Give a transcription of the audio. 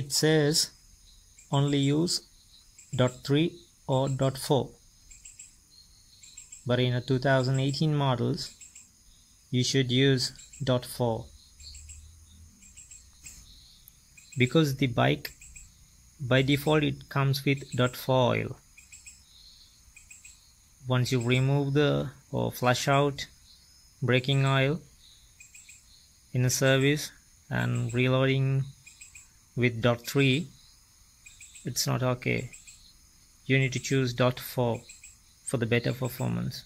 it says only use dot 3 or dot 4 but in a 2018 models you should use dot 4 because the bike by default it comes with dot 4 oil. Once you remove the or flush out braking oil in a service and reloading with dot 3 it's not okay. You need to choose dot 4 for the better performance